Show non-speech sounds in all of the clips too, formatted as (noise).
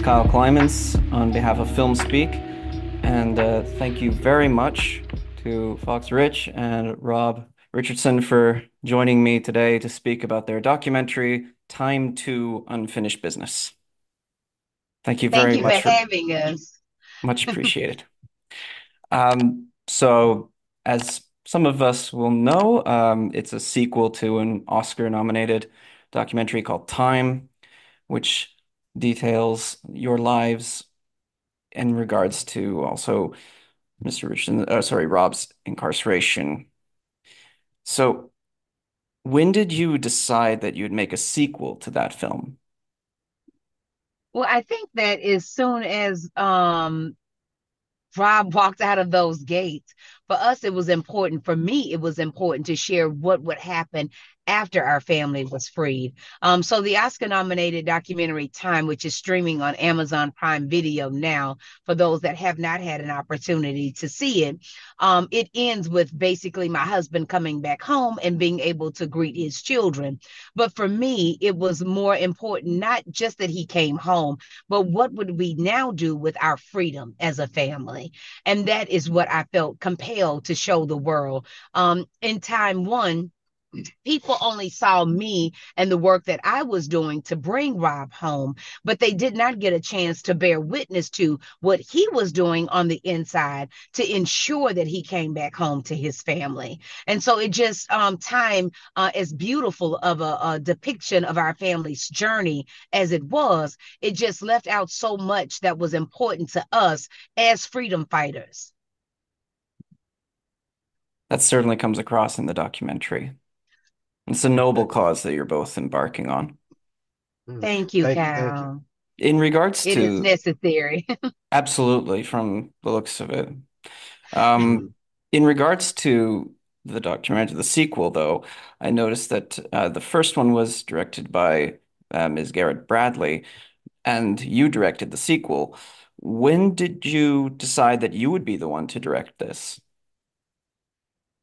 is Kyle Climans on behalf of Film Speak, and uh, thank you very much to Fox Rich and Rob Richardson for joining me today to speak about their documentary, Time 2 Unfinished Business. Thank you very Thank you much for for having us. much (laughs) appreciated. Um, so, as some of us will know, um, it's a sequel to an Oscar-nominated documentary called Time, which details your lives in regards to also Mr. Richardson, uh, sorry, Rob's incarceration. So, when did you decide that you'd make a sequel to that film? Well, I think that as soon as um Rob walked out of those gates, for us, it was important. For me, it was important to share what would happen after our family was freed. Um, so the Oscar nominated documentary Time, which is streaming on Amazon Prime Video now, for those that have not had an opportunity to see it, um, it ends with basically my husband coming back home and being able to greet his children. But for me, it was more important not just that he came home, but what would we now do with our freedom as a family? And that is what I felt to show the world. Um, in time one, people only saw me and the work that I was doing to bring Rob home, but they did not get a chance to bear witness to what he was doing on the inside to ensure that he came back home to his family. And so it just um time uh, as beautiful of a, a depiction of our family's journey as it was, it just left out so much that was important to us as freedom fighters. That certainly comes across in the documentary. It's a noble cause that you're both embarking on. Mm. Thank you, Thank you, thank you. In regards It is to necessary. (laughs) absolutely from the looks of it. Um, Mhm. in regards to the documentary, the sequel, though, I noticed that uh, the first one was directed by uh, Ms. Garrett Bradley, and you directed the sequel. When did you decide that you would be the one to direct this?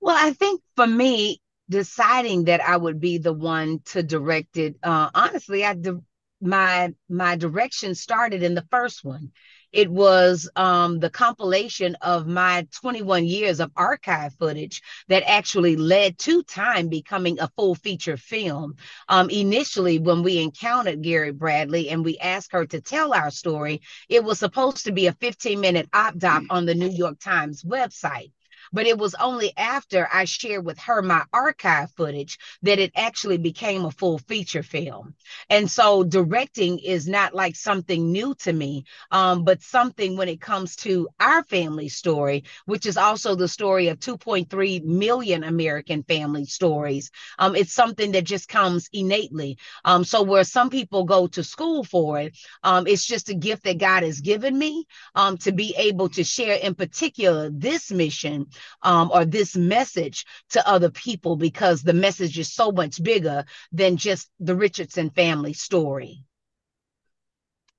Well, I think for me, deciding that I would be the one to direct it, uh, honestly, I di- my my direction started in the first one. It was um, the compilation of my 21 years of archive footage that actually led to Time becoming a full feature film. Um, initially, when we encountered Garrett Bradley and we asked her to tell our story, it was supposed to be a 15 minute op doc on the New York Times website. But it was only after I shared with her my archive footage that it actually became a full feature film. And so directing is not like something new to me, um, but something when it comes to our family story, which is also the story of 2.3 million American family stories. Um, it's something that just comes innately. Um, so where some people go to school for it, um, it's just a gift that God has given me um, to be able to share, in particular, this mission um, or this message to other people because the message is so much bigger than just the Richardson family story.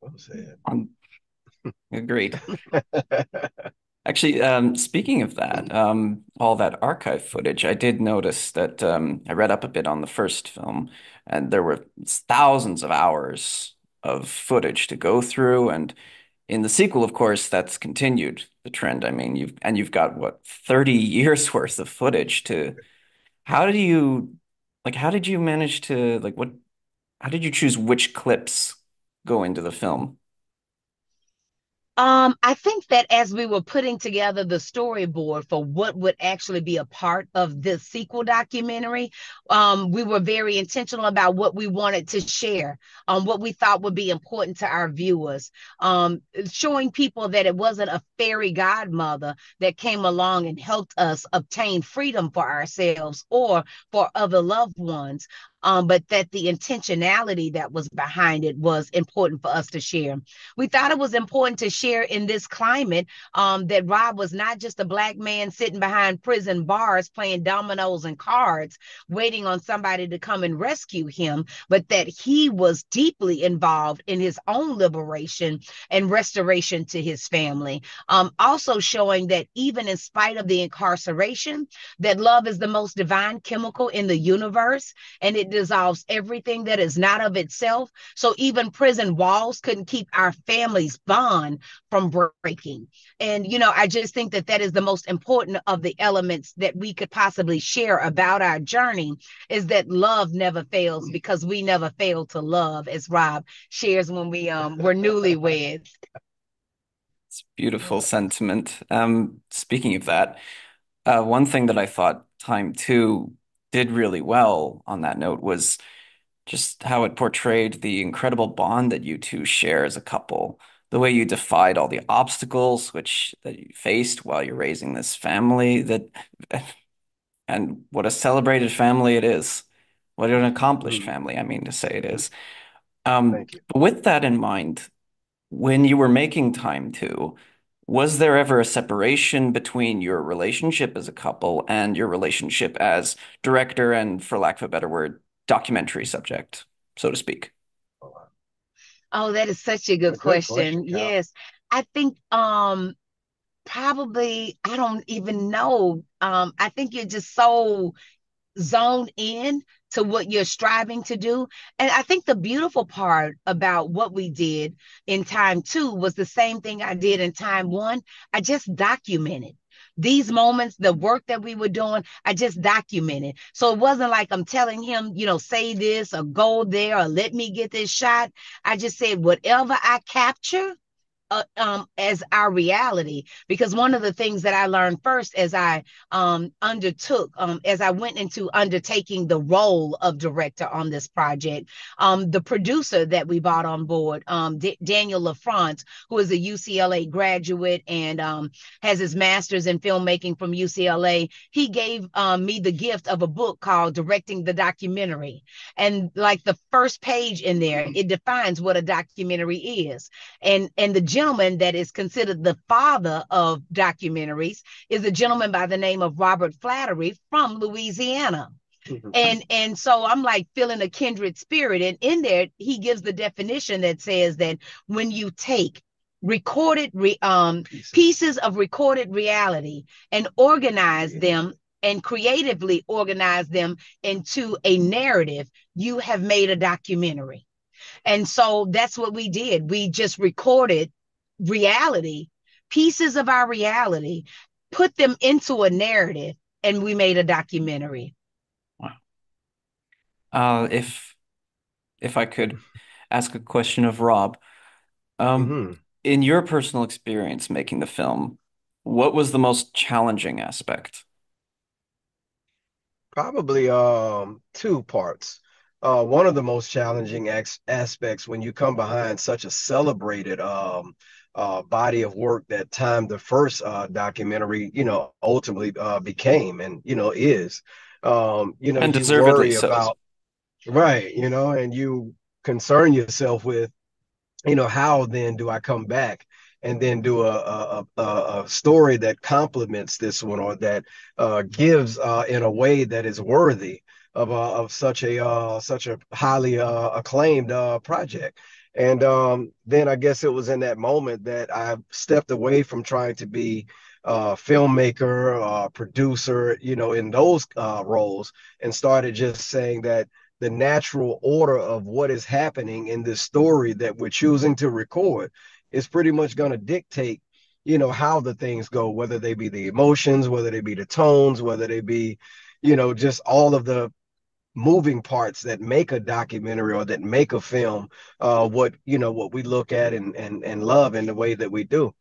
Well said. Um, (laughs) agreed. (laughs) Actually, um, speaking of that, um, all that archive footage, I did notice that um, I read up a bit on the first film, and there were thousands of hours of footage to go through. And in the sequel, of course, that's continued the trend. I mean, you've and you've got what 30 (laughs) years worth of footage to. How did you like? How did you manage to like what? How did you choose which clips go into the film? Um, I think that as we were putting together the storyboard for what would actually be a part of this sequel documentary, um, we were very intentional about what we wanted to share, um, what we thought would be important to our viewers, um, showing people that it wasn't a fairy godmother that came along and helped us obtain freedom for ourselves or for other loved ones, um, but that the intentionality that was behind it was important for us to share. We thought it was important to share in this climate um, that Rob was not just a black man sitting behind prison bars playing dominoes and cards, waiting on somebody to come and rescue him, but that he was deeply involved in his own liberation and restoration to his family. Um, also showing that even in spite of the incarceration, that love is the most divine chemical in the universe, and it dissolves everything that is not of itself. So even prison walls couldn't keep our family's bond from breaking. And, you know, I just think that that is the most important of the elements that we could possibly share about our journey is that love never fails because we never fail to love, as Rob shares when we um, were newlyweds. It's beautiful sentiment. Um, speaking of that, uh, one thing that I thought Time 2 did really well on that note was just how it portrayed the incredible bond that you two share as a couple. The way you defied all the obstacles which that you faced while you're raising this family that (laughs) and what a celebrated family it is. What an accomplished Mm, family, I mean to say it mm. Um, Thank you. with that in mind, when you were making Time 2, was there ever a separation between your relationship as a couple and your relationship as director and, for lack of a better word, documentary subject, so to speak? Oh. That is such a That's good a good question, question. Cal. Yes. I think um probably I don't even know. Um I think you're just so zoned in to what you're striving to do. And I think the beautiful part about what we did in time two was the same thing I did in time one. I just documented these moments, the work that we were doing, I just documented. So it wasn't like I'm telling him, you know, say this or go there or let me get this shot. I just said, whatever I capture, uh, um, as our reality. Because one of the things that I learned first as I um, undertook, um, as I went into undertaking the role of director on this project, um, the producer that we brought on board, um, D- Daniel LaFrance, who is a UCLA graduate and um, has his master's in filmmaking from UCLA, he gave me the gift of a book called Directing the Documentary. And like the first page in there, it defines what a documentary is. And, and the gentleman that is considered the father of documentaries is a gentleman by the name of Robert Flaherty from Louisiana. And and so I'm like feeling a kindred spirit. And in there, he gives the definition that says that when you take recorded re, um, Pieces. pieces of recorded reality and organize Yeah. them and creatively organize them into a narrative, you have made a documentary. And so that's what we did. We just recorded reality, pieces of our reality, put them into a narrative, and we made a documentary. Uh, if if I could ask a question of Rob, um, hmm in your personal experience making the film, what was the most challenging aspect? Probably um two parts. Uh, one of the most challenging ex aspects when you come behind such a celebrated um uh body of work that Time the first uh documentary, you know, ultimately uh became and you know is. Um, you know, And you worry so. about right, you know, and you concern yourself with you know, how then do I come back and then do a a, a, a story that complements this one or that uh, gives uh, in a way that is worthy of uh, of such a uh, such a highly uh, acclaimed uh, project. And um, then I guess it was in that moment that I stepped away from trying to be a filmmaker, uh, producer, you know, in those uh, roles, and started just saying that the natural order of what is happening in this story that we're choosing to record is pretty much going to dictate you know how the things go whether they be the emotions whether they be the tones whether they be you know just all of the moving parts that make a documentary or that make a film uh what you know what we look at and and, and love in the way that we do.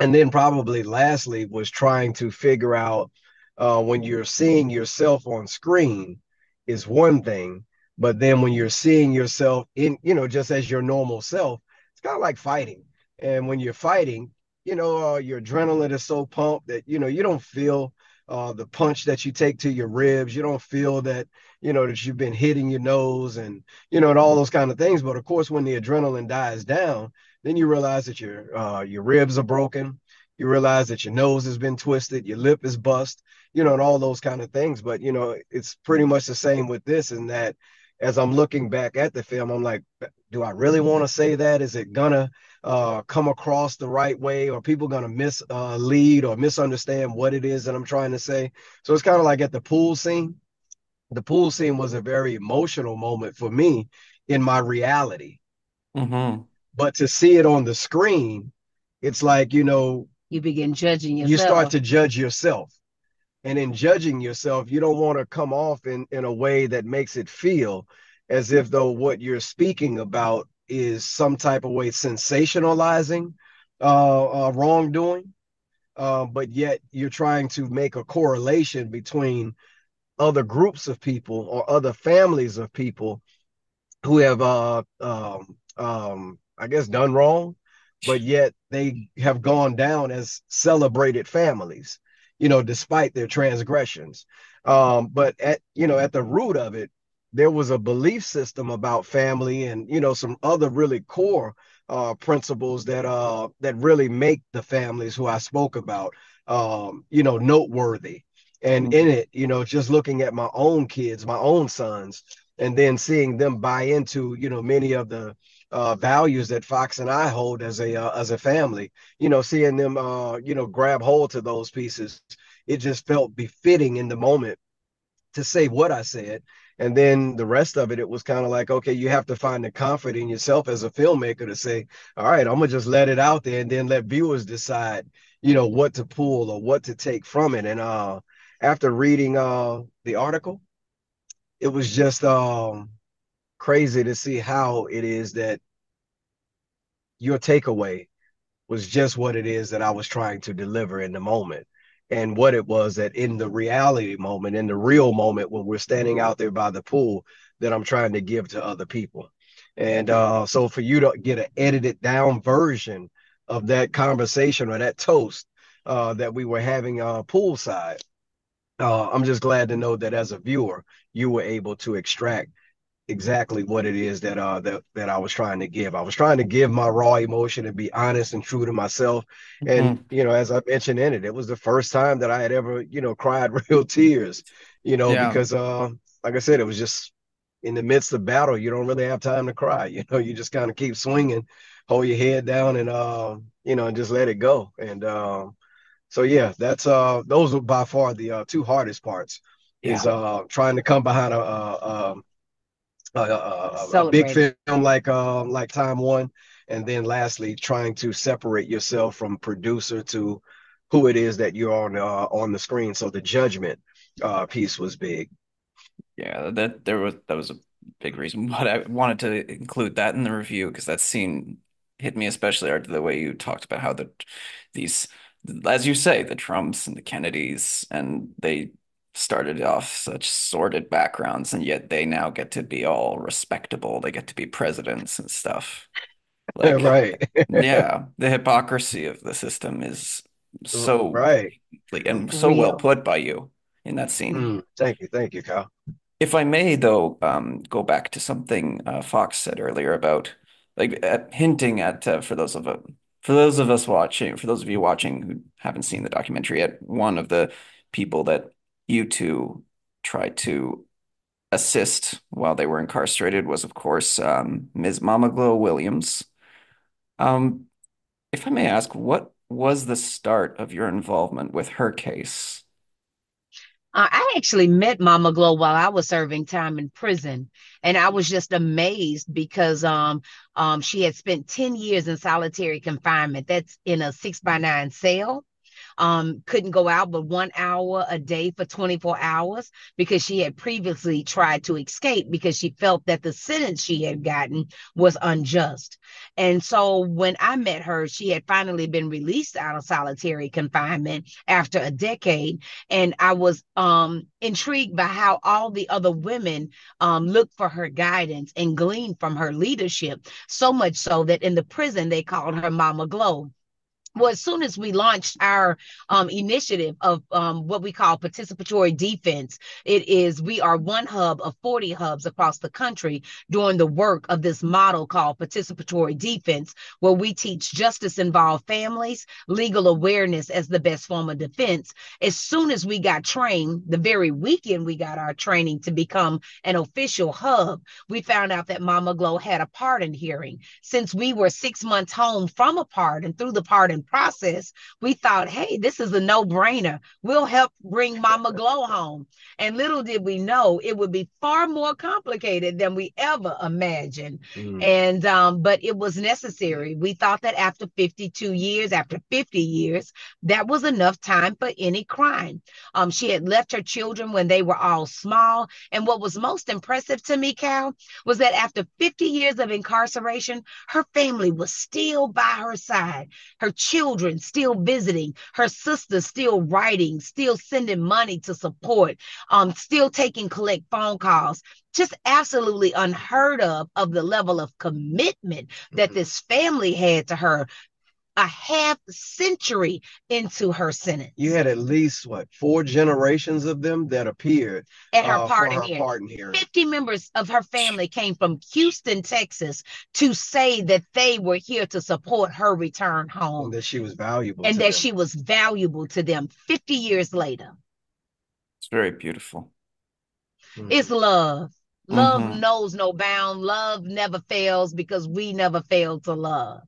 And then probably lastly was trying to figure out uh, when you're seeing yourself on screen is one thing but then when you're seeing yourself in you know just as your normal self it's kind of like fighting. And when you're fighting you know uh, your adrenaline is so pumped that you know you don't feel uh, the punch that you take to your ribs you don't feel that you know that you've been hitting your nose and you know and all those kind of things but of course when the adrenaline dies down then you realize that your uh, your ribs are broken. You realize that your nose has been twisted, your lip is bust, you know, and all those kind of things. But you know, it's pretty much the same with this, in that as I'm looking back at the film, I'm like, do I really want to say that? Is it gonna uh, come across the right way, or people gonna mislead uh, or misunderstand what it is that I'm trying to say? So it's kind of like at the pool scene the pool scene was a very emotional moment for me in my reality. Mm-hmm. But to see it on the screen, it's like, you know, you begin judging yourself. You start to judge yourself. And in judging yourself, you don't want to come off in, in a way that makes it feel as if though what you're speaking about is some type of way sensationalizing uh, uh, wrongdoing, uh, but yet you're trying to make a correlation between other groups of people or other families of people who have, uh, um, um, I guess, done wrong, but yet they have gone down as celebrated families, you know, despite their transgressions. Um, but at you know, at the root of it, there was a belief system about family and you know some other really core uh, principles that uh that really make the families who I spoke about um, you know noteworthy. And mm-hmm. in it, you know, just looking at my own kids, my own sons, and then seeing them buy into you know many of the uh, values that Fox and I hold as a uh, as a family. You know, seeing them uh, you know grab hold to those pieces, it just felt befitting in the moment to say what I said. And then the rest of it, it was kind of like, okay, you have to find the comfort in yourself as a filmmaker to say, all right, I'm gonna just let it out there and then let viewers decide, you know, what to pull or what to take from it. And uh after reading uh the article, it was just um crazy to see how it is that your takeaway was just what it is that I was trying to deliver in the moment. And what it was that in the reality moment, in the real moment, when we're standing out there by the pool, that I'm trying to give to other people. And uh, so for you to get an edited down version of that conversation or that toast uh, that we were having uh, poolside, uh, I'm just glad to know that as a viewer, you were able to extract exactly what it is that uh that that I was trying to give. I was trying to give my raw emotion and be honest and true to myself. And mm-hmm. you know, as I mentioned in it, it was the first time that I had ever, you know, cried (laughs) real tears, you know, yeah. because uh like I said, it was just in the midst of battle, you don't really have time to cry. (laughs) You know, you just kind of keep swinging, hold your head down and uh, you know, and just let it go. And um uh, so yeah, that's uh those were by far the uh, two hardest parts yeah. is uh trying to come behind a, a, a a, a, a big film like uh, like Time One, and then lastly, trying to separate yourself from producer to who it is that you're on uh, on the screen. So the judgment uh, piece was big. Yeah, that there was that was a big reason, (laughs) but I wanted to include that in the review because that scene hit me especially hard the way you talked about how the these as you say the Trumps and the Kennedys and they started off such sordid backgrounds and yet they now get to be all respectable. They get to be presidents and stuff. (laughs) Like, right. yeah (laughs) the hypocrisy of the system is so right. and so Real. well put by you in that scene. Mm, thank you thank you Kyle. If I may though um, go back to something uh, Fox said earlier about like at, hinting at uh, for those of uh, for those of us watching for those of you watching who haven't seen the documentary yet one of the people that you two tried to assist while they were incarcerated was, of course, um, Ms. Mama Glo Williams. Um, if I may ask, what was the start of your involvement with her case? I actually met Mama Glo while I was serving time in prison, and I was just amazed because um, um, she had spent 10 years in solitary confinement. That's in a six by nine cell um, couldn't go out but one hour a day for 24 hours because she had previously tried to escape because she felt that the sentence she had gotten was unjust. And so when I met her, she had finally been released out of solitary confinement after a decade. And I was um, intrigued by how all the other women um, looked for her guidance and gleaned from her leadership, so much so that in the prison they called her Mama Glo well, as soon as we launched our um, initiative of um, what we call participatory defense, it is we are one hub of 40 hubs across the country doing the work of this model called participatory defense, where we teach justice involved families, legal awareness as the best form of defense. As soon as we got trained, the very weekend we got our training to become an official hub, we found out that Mama Glo had a pardon hearing. Since we were six months home from a pardon through the pardon process, we thought, hey, this is a no brainer. We'll help bring Mama Glo home. And little did we know it would be far more complicated than we ever imagined. Mm. And, um, but it was necessary. We thought that after 52 years, after 50 years, that was enough time for any crime. Um, she had left her children when they were all small. And what was most impressive to me, Cal, was that after 50 years of incarceration, her family was still by her side, her children still visiting, her sisters still writing, still sending money to support, um, still taking collect phone calls. Just absolutely unheard of of the level of commitment that mm-hmm. this family had to her a half century into her sentence. You had at least what four generations of them that appeared at her, uh, pardon, her pardon hearing. Fifty members of her family came from Houston, Texas, to say that they were here to support her return home, and that she was valuable, and that them. she was valuable to them. Fifty years later, it's very beautiful. Mm-hmm. It's love. Love mm-hmm. knows no bound. Love never fails because we never fail to love.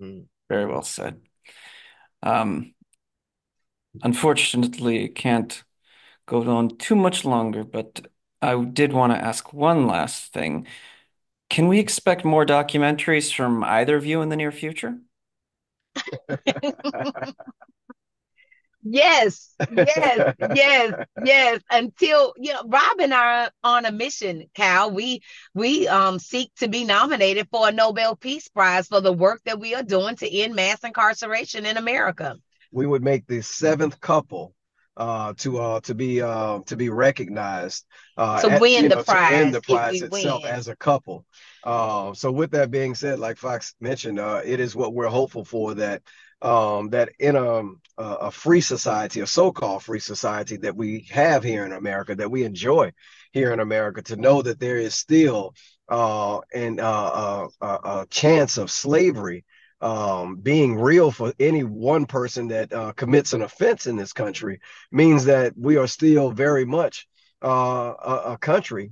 Mm-hmm. Very well said. Um, unfortunately, it can't go on too much longer, but I did want to ask one last thing. Can we expect more documentaries from either of you in the near future? (laughs) Yes, yes, (laughs) yes, yes. Until you know, Rob and I are on a mission, Cal. We we um seek to be nominated for a Nobel Peace Prize for the work that we are doing to end mass incarceration in America. We would make the seventh couple uh, to uh, to be uh, to be recognized uh, to win at, the know, prize, to win the prize itself win. as a couple. Uh, so with that being said, like Fox mentioned, uh, it is what we're hopeful for that um, that in a, a free society, a so-called free society that we have here in America, that we enjoy here in America, to know that there is still uh, an, uh, uh, a chance of slavery um, being real for any one person that uh, commits an offense in this country means that we are still very much uh, a, a, country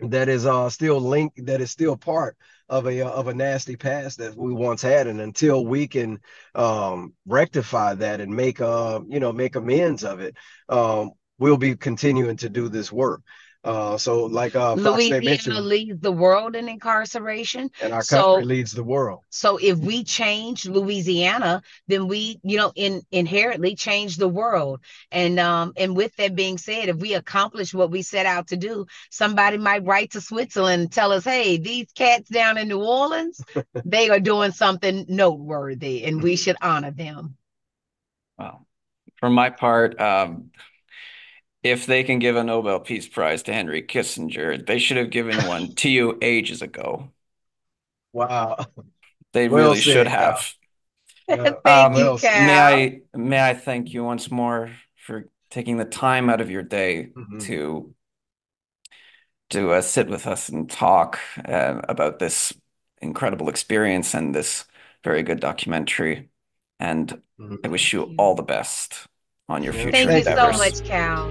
that is uh, still linked, that is still part of a of a nasty past that we once had, and until we can um, rectify that and make uh you know make amends of it, um, we'll be continuing to do this work. Uh, so like uh, Louisiana mentioned, leads the world in incarceration, and our so, country leads the world. So if we change Louisiana, then we, you know, in inherently change the world. And um, and with that being said, if we accomplish what we set out to do, somebody might write to Switzerland and tell us, hey, these cats down in New Orleans, (laughs) they are doing something noteworthy, and we should honor them. Well, for my part, um, if they can give a Nobel Peace Prize to Henry Kissinger, they should have given one to you ages ago. Wow. They well really said, should have. (laughs) thank um, you, Cal. May I may I thank you once more for taking the time out of your day mm-hmm. to to uh, sit with us and talk uh, about this incredible experience and this very good documentary. And mm-hmm. I wish you all the best on your future Thank endeavors. you so much, Cal.